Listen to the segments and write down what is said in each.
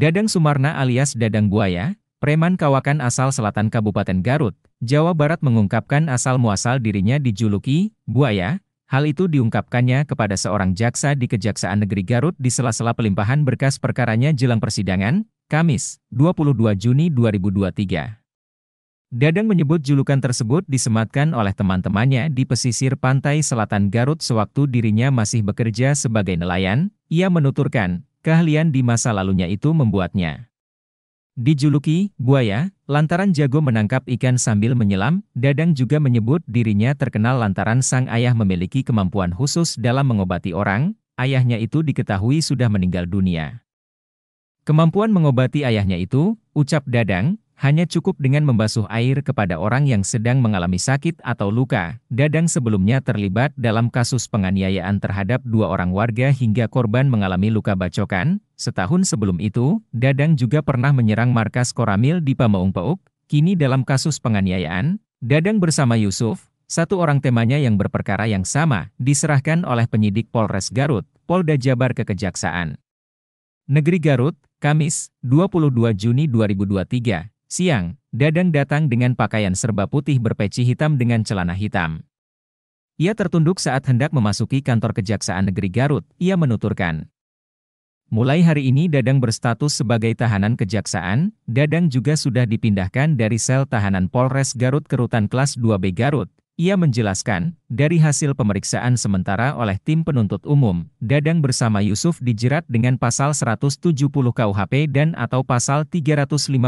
Dadang Sumarna alias Dadang Buaya, preman kawakan asal selatan Kabupaten Garut, Jawa Barat mengungkapkan asal-muasal dirinya dijuluki Buaya. Hal itu diungkapkannya kepada seorang jaksa di Kejaksaan Negeri Garut di sela-sela pelimpahan berkas perkaranya jelang persidangan, Kamis, 22 Juni 2023. Dadang menyebut julukan tersebut disematkan oleh teman-temannya di pesisir pantai selatan Garut sewaktu dirinya masih bekerja sebagai nelayan. Ia menuturkan, keahlian di masa lalunya itu membuatnya dijuluki buaya, lantaran jago menangkap ikan sambil menyelam, Dadang juga menyebut dirinya terkenal lantaran sang ayah memiliki kemampuan khusus dalam mengobati orang, ayahnya itu diketahui sudah meninggal dunia. Kemampuan mengobati ayahnya itu, ucap Dadang, hanya cukup dengan membasuh air kepada orang yang sedang mengalami sakit atau luka. Dadang sebelumnya terlibat dalam kasus penganiayaan terhadap dua orang warga hingga korban mengalami luka bacokan. Setahun sebelum itu, Dadang juga pernah menyerang markas Koramil di Pamaung Peuk. Kini dalam kasus penganiayaan, Dadang bersama Yusuf, satu orang temanya yang berperkara yang sama, diserahkan oleh penyidik Polres Garut, Polda Jabar ke Kejaksaan. Negeri Garut, Kamis, 22 Juni 2023, Siang, Dadang datang dengan pakaian serba putih berpeci hitam dengan celana hitam. Ia tertunduk saat hendak memasuki kantor Kejaksaan Negeri Garut, ia menuturkan. Mulai hari ini Dadang berstatus sebagai tahanan kejaksaan, Dadang juga sudah dipindahkan dari sel tahanan Polres Garut ke Rutan Kelas 2B Garut, ia menjelaskan, dari hasil pemeriksaan sementara oleh tim penuntut umum, Dadang bersama Yusuf dijerat dengan pasal 170 KUHP dan atau pasal 351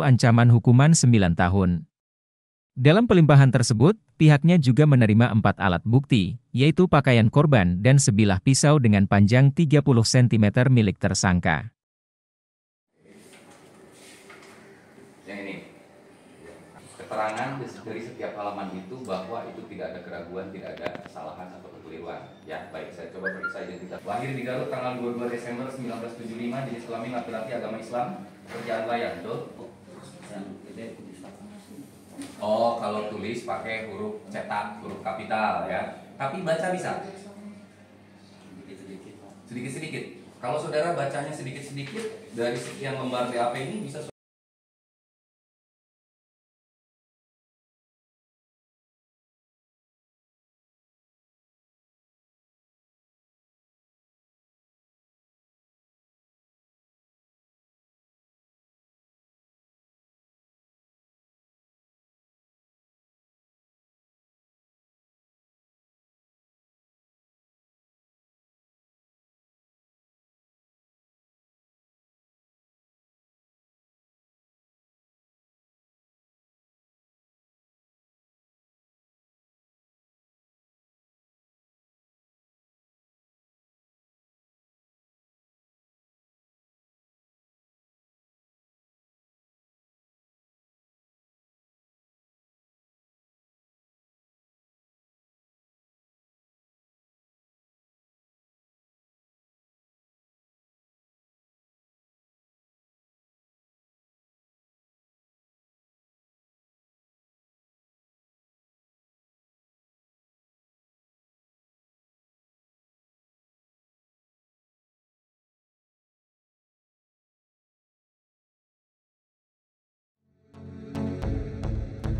ancaman hukuman 9 tahun. Dalam pelimpahan tersebut, pihaknya juga menerima empat alat bukti, yaitu pakaian korban dan sebilah pisau dengan panjang 30 cm milik tersangka. Keterangan dari setiap halaman itu bahwa itu tidak ada keraguan, tidak ada kesalahan atau kekeliruan. Ya, baik, saya coba periksa identitas. Lahir di Garut tanggal 22 Desember 1975, jenis kelamin laki-laki agama Islam, kerjaan layan, betul? Oh, kalau tulis pakai huruf cetak, huruf kapital ya. Tapi baca bisa? Sedikit-sedikit. Kalau saudara bacanya sedikit-sedikit dari sekian lembar BAP ini bisa